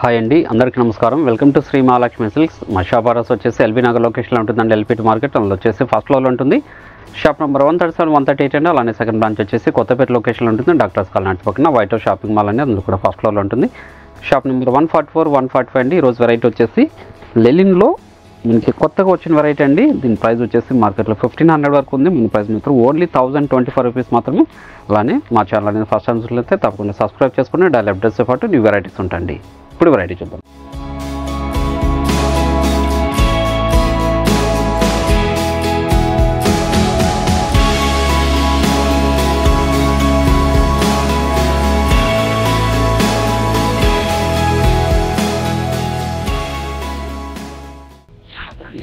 Hi అండి అందరికీ నమస్కారం. Welcome to Sri Mahalakshmi silks. మా షాప్ అడ్రస్ వచ్చేసి ఎల్బీ నగర్ లొకేషన్లో ఉంటుందండి ఎల్పీటీ మార్కెట్. అందులో వచ్చేసి ఫస్ట్ ఫ్లోర్లో ఉంటుంది. Shop number one thirty seven one thirty eight అండి అలానే సెకండ్ బ్రాంచ్ వచ్చేసి కొత్తపేట లొకేషన్లో ఉంటుంది. డాక్టర్స్ కాలనీ పక్కన వైట్ హౌస్ షాపింగ్ మాల్ అండి అందులో కూడా ఫస్ట్ ఫ్లోర్లో ఉంటుంది. Shop number one forty four one forty five అండి. ఈరోజు వెరైటీ వచ్చేసి లెలిన్లో మనకి కొత్తగా వచ్చిన వెరైటీ అండి. దీని ప్రైస్ వచ్చేసి మార్కెట్లో ఫిఫ్టీన్ హండ్రెడ్ వరకు ఉంది. మన ప్రైస్ మాత్రం only thousand twenty five rupees మాత్రమే. అలానే మా ఛానల్ అనేది ఫస్ట్ టైం చూసినట్లయితే తప్పకుండా సబ్స్క్రైబ్ చేసుకుని డైలీ అప్డేట్స్తో పాటు న్యూ వెరైటీస్ ఉంటాయండి. ఇప్పుడు వెరైటీ చూద్దాం.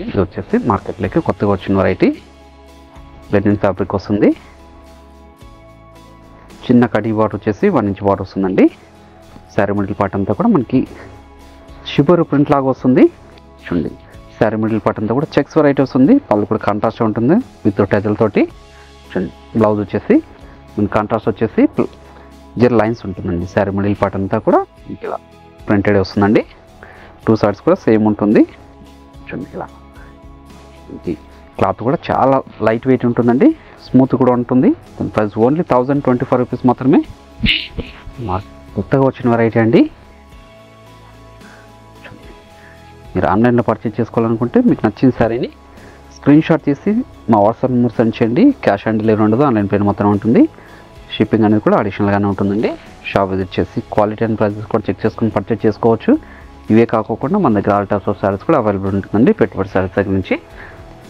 ఇది వచ్చేసి మార్కెట్లోకి కొత్తగా వచ్చిన వెరైటీ లెనిన్ ఫ్యాబ్రిక్ వస్తుంది. చిన్న కడి బాట్ వచ్చేసి వన్ ఇంచ్ బాట్ వస్తుందండి. శారీ మిడిల్ పార్ట్ అంతా కూడా మనకి షిబర్ ప్రింట్ లాగా వస్తుంది. చూడండి. శారీ మిడిల్ పార్ట్ అంతా కూడా చెక్స్ వెరైటీ వస్తుంది పళ్ళు కూడా కాంట్రాస్ట్ ఉంటుంది విత్ టెజల్తోటి చూడండి. బ్లౌజ్ వచ్చేసి మన కాంట్రాస్ట్ వచ్చేసి జర్ లైన్స్ ఉంటుందండి. శారీ మిడిల్ పార్ట్ అంతా కూడా ఇలా ప్రింటెడ్ వస్తుందండి. టూ సైడ్స్ కూడా సేమ్ ఉంటుంది. చూడండి ఇలా. క్లాత్ కూడా చాలా లైట్ వెయిట్ ఉంటుందండి. స్మూత్ కూడా ఉంటుంది. దాని price only thousand twenty five rupees మాత్రమే. మా కొత్తగా వచ్చిన వెరైటీ అండి. మీరు ఆన్లైన్లో పర్చేజ్ చేసుకోవాలనుకుంటే మీకు నచ్చిన శారీని స్క్రీన్ షాట్ తీసి మా వాట్సాప్ నెంబర్ సెండ్ చేయండి. క్యాష్ ఆన్ డెలివరీ ఉండదు ఆన్లైన్ పేమెంట్ మాత్రమే ఉంటుంది. షిప్పింగ్ అనేది కూడా అడిషనల్గానే ఉంటుందండి. షాప్ విజిట్ చేసి క్వాలిటీ అండ్ ప్రైజెస్ కూడా చెక్ చేసుకుని పర్చేజ్ చేసుకోవచ్చు. ఇవే కాకుండా మన దగ్గర ఆల్ టైప్స్ ఆఫ్ శారీస్ కూడా అవైలబుల్ ఉంటుందండి. పెట్టుబడి శారీస్ దగ్గర నుంచి.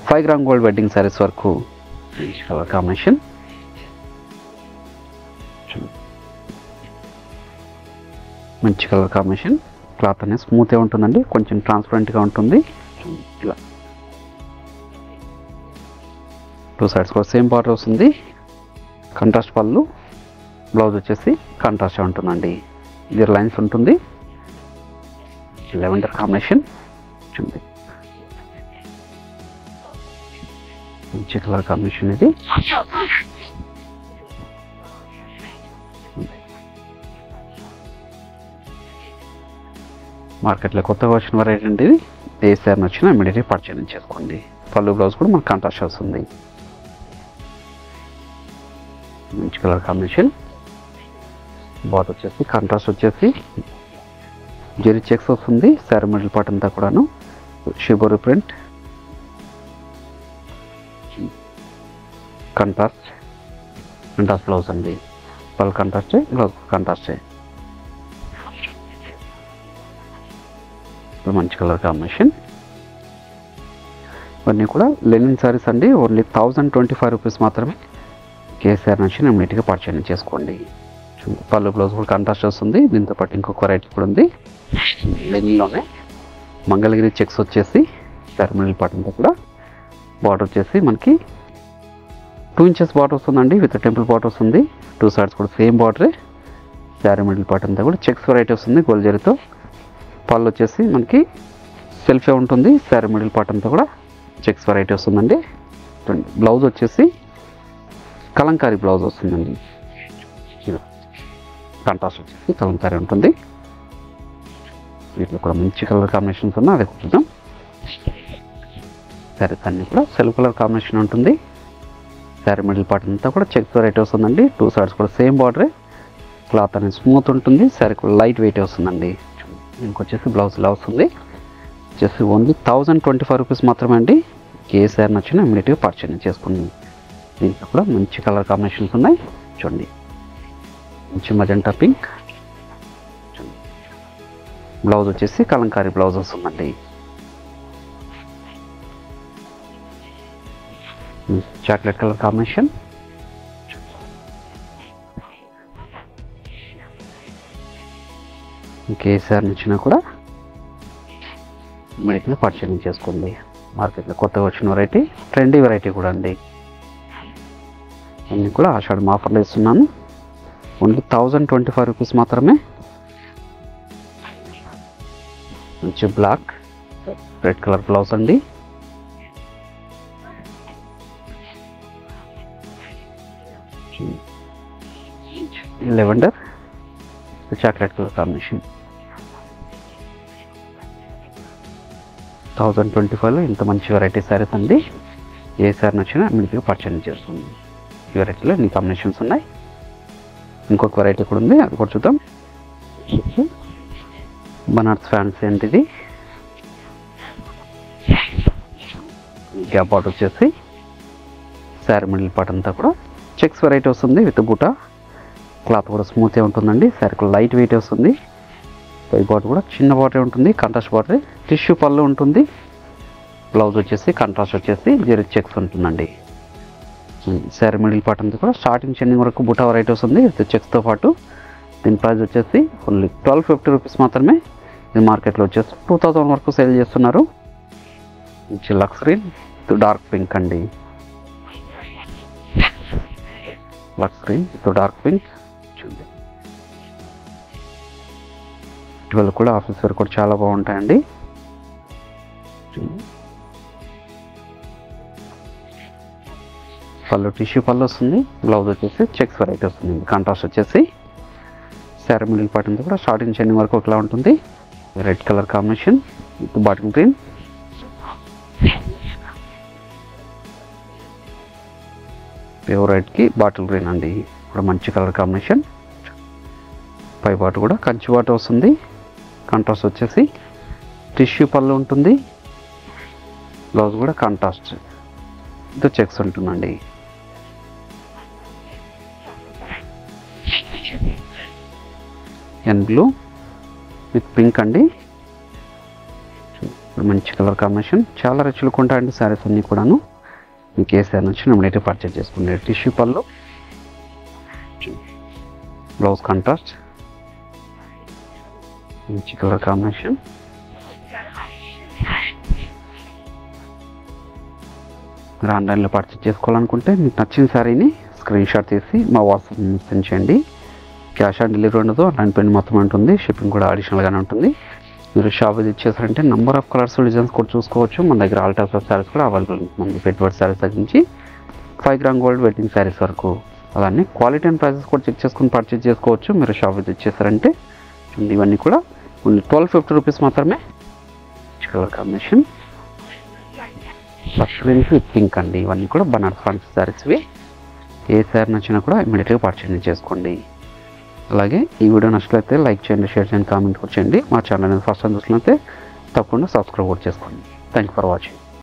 Five gram gold wedding saris వరకు. కాంబినేషన్ మంచి కలర్ కాంబినేషన్. క్లాత్ అనేది స్మూత్గా ఉంటుందండి. కొంచెం ట్రాన్స్పరెంట్గా ఉంటుంది. ఇలా. టూ సైడ్స్ కూడా సేమ్ బార్డర్ వస్తుంది. కంట్రాస్ట్ పళ్ళు. బ్లౌజ్ వచ్చేసి కంట్రాస్ట్ ఉంటుందండి. ఇది లైన్స్ ఉంటుంది. లెవెండర్ కాంబినేషన్ చూడండి. మంచి కలర్ కాంబినేషన్ ఇది. మార్కెట్లో కొత్తగా వచ్చిన వెరైటీ అంటే ఇది. ఏ శారీ నచ్చినా ఇమీడియట్గా పర్చేజ్ చేసుకోండి. పళ్ళు బ్లౌజ్ కూడా మనకు కాంట్రాస్ట్ వస్తుంది మంచి కలర్ కాంబినేషన్ బాత్ వచ్చేసి కాంట్రాస్ట్ వచ్చేసి. జెరీ చెక్స్ వస్తుంది శారీ మిడిల్ పార్ట్ అంతా కూడాను. Shibori print contrast contrast blouse అండి పల్ కంట్రాస్టే బ్లౌజ్ కంట్రాస్టే మంచి కలర్ కాంబినేషన్. ఇవన్నీ కూడా లెనిన్ సారీస్ అండి. Only thousand twenty five rupees మాత్రమే కేసీఆర్ నుంచి నేను నీట్గా పర్చేజ్ చేసుకోండి పళ్ళు బ్లౌజ్ కూడా కాంట్రాస్ట్ వస్తుంది. దీంతో పాటు ఇంకొక వెరైటీ కూడా ఉంది. లెనిన్లోనే మంగళగిరి చెక్స్ వచ్చేసి టెర్మినల్ పాటంతో కూడా బార్డర్ వచ్చేసి మనకి టూ ఇంచెస్ బార్డర్ వస్తుందండి. విత్ టెంపుల్ బార్డర్ వస్తుంది. టూ సైడ్స్ కూడా సేమ్ బార్డరే శారీ మిడిల్ పార్ట్ అంతా కూడా చెక్స్ వెరైటీ వస్తుంది. గోల్జరీతో పళ్ళు వచ్చేసి మనకి సెల్ఫే ఉంటుంది శారీ మిడిల్ పార్ట్ అంతా కూడా చెక్స్ వెరైటీ వస్తుందండి. బ్లౌజ్ వచ్చేసి కలంకారీ బ్లౌజ్ వస్తుందండి. కాంట్రాస్ట్ వచ్చేసి కలంకారీ ఉంటుంది. వీటిలో కూడా మంచి కలర్ కాంబినేషన్స్ ఉన్నాయి అది చూద్దాం. శారీస్ అన్నీ కూడా సెల్ఫ్ కలర్ కాంబినేషన్ ఉంటుంది. శారీ మిడిల్ పార్ట్ అంతా కూడా చెక్స్ వెరైటీ వస్తుందండి. టూ సైడ్స్ కూడా సేమ్ బార్డరే క్లాత్ అనేది స్మూత్ ఉంటుంది. శారీ కూడా లైట్ వెయిట్ వస్తుందండి. ఇంకొచ్చేసి బ్లౌజ్ ఇలా వస్తుంది వచ్చేసి only thousand twenty five rupees మాత్రమే అండి. ఏ శారీ నచ్చినా ఇమీడియట్గా పర్చేజ్ చేసుకుని దీంట్లో కూడా మంచి కలర్ కాంబినేషన్స్ ఉన్నాయి. చూడండి. మంచి మజంటా పింక్ బ్లౌజ్ వచ్చేసి కలంకారీ బ్లౌజ్ వస్తుందండి చాక్లెట్ కలర్ కాంబినేషన్. కేసీఆర్ నుంచినా కూడా ఇమీడియట్గా పరిచయం చేసుకోండి. మార్కెట్లో కొత్తగా వచ్చిన వెరైటీ ట్రెండీ వెరైటీ కూడా అండి. అన్నీ కూడా ఆషాఢం ఆఫర్లు ఇస్తున్నాను. Only thousand twenty five rupees మాత్రమే. మంచి బ్లాక్ రెడ్ కలర్ బ్లౌజ్ అండి. Lavender chocolate colour combination thousand twenty ఫైవ్లో ఇంత మంచి వెరైటీ శారీస్ అండి. ఏ శారీ నచ్చినా మీకు పర్చేజ్ చేస్తుంది. ఈ వెరైటీలో ఎన్ని కాంబినేషన్స్ ఉన్నాయి? ఇంకొక వెరైటీ కూడా ఉంది. అది కూడా చూద్దాం. బనార్స్ ఫ్యాన్స్ ఏంటిది? గ్యాప్ అవుట్ వచ్చేసి శారీ మిడిల్ పార్ట్ అంతా కూడా చెక్స్ వెరైటీ వస్తుంది విత్ బూట. క్లాత్ కూడా స్మూత్గా ఉంటుందండి. శారీ కూడా లైట్ వెయిట్ వస్తుంది. పై బాటర్ కూడా చిన్న బాటర్ ఉంటుంది కంట్రాస్ట్ బాటర్ టిష్యూ పళ్ళు ఉంటుంది బ్లౌజ్ వచ్చేసి కంట్రాస్ట్ వచ్చేసి జరి చెక్స్ ఉంటుందండి. శారీ మిడిల్ పార్ట్ అంతా కూడా స్టార్టింగ్ చెండింగ్ వరకు బుటా వెరైటీ వస్తుంది చెక్స్తో పాటు. దీని ప్రైస్ వచ్చేసి ఓన్లీ ట్వెల్వ్ ఫిఫ్టీ రూపీస్ మాత్రమే. ఇది మార్కెట్లో వచ్చేసి టూ థౌజండ్ వరకు సేల్ చేస్తున్నారు. మంచి లక్సరీ డార్క్ పింక్ అండి. లక్సరీ డార్క్ పింక్ చూడండి ట్వెల్వ్ కూడా ఆఫీస్ వేర్ కూడా చాలా బాగుంటాయండి. పళ్ళు టిష్యూ పళ్ళు వస్తుంది బ్లౌజ్ వచ్చేసి చెక్స్ వెరైటీ వస్తుంది. కాంట్రాస్ట్ వచ్చేసి శారీ మిడిల్ పార్ట్ అంతా కూడా స్టార్టింగ్ చెండింగ్ వరకు ఒకలా ఉంటుంది. Red colour combination with bottle green ఫేవరెట్కి bottle green అండి. ఇప్పుడు మంచి కలర్ కాంబినేషన్ పై బాటు కూడా కంచి బాటు వస్తుంది. కాంట్రాస్ట్ వచ్చేసి టిష్యూ పళ్ళు ఉంటుంది బ్లౌజ్ కూడా కంట్రాస్ట్. ఇది చెక్స్ ఉంటుందండి. ఎన్ బ్లూ విత్ పింక్ అండి. మంచి కలర్ కాంబినేషన్. చాలా రిచ్లుగా ఉంటాయండి శారీస్ అన్నీ కూడాను. మీకు ఏ శారీ నుంచి నమ్మనైతే పర్చేజ్ చేసుకునే టిష్యూ పళ్ళు. బ్లౌజ్ కాంట్రాస్ట్ మంచి కలర్ కాంబినేషన్ మీరు ఆన్లైన్లో పర్చేజ్ చేసుకోవాలనుకుంటే మీకు నచ్చిన శారీని స్క్రీన్ షాట్ తీసి మా వాట్సాప్ సెండ్ చేయండి క్యాష్ ఆన్ డెలివరీ ఉండదు ఆన్లైన్ పేమెంట్ మొత్తం ఉంటుంది షిప్పింగ్ కూడా అడిషనల్గానే ఉంటుంది మీరు షాప్ విజిట్ చేశారంటే నెంబర్ ఆఫ్ కలర్స్ డిజైన్స్ కూడా చూసుకోవచ్చు మన దగ్గర ఆల్ టైప్స్ ఆఫ్ శారీస్ కూడా అవైలబుల్ ఉంది పెట్టుబడి శారీస్ తగ్గించి నుంచి five gram gold wedding saris వరకు అలానే క్వాలిటీ అండ్ ప్రైసెస్ కూడా చెక్ చేసుకుని పర్చేజ్ చేసుకోవచ్చు మీరు షాప్ విజిట్ చేశారంటే ఇవన్నీ కూడా ఓన్లీ ట్వెల్వ్ ఫిఫ్టీ రూపీస్ మాత్రమే colour combination. First greens pink అండి. ఇవన్నీ కూడా బనారస్ ఫ్యాన్సీ శారీస్వి ఏ శారీ నచ్చినా కూడా ఇమీడియట్గా పర్చేజ్ చేసుకోండి. అలాగే ఈ వీడియో నచ్చినట్లయితే లైక్ చేయండి షేర్ చేయండి కామెంట్ కూడా చేయండి. మా ఛానల్ ఫస్ట్ టైం చూసినట్లయితే తప్పకుండా సబ్స్క్రైబ్ కూడా చేసుకోండి. Thank for watching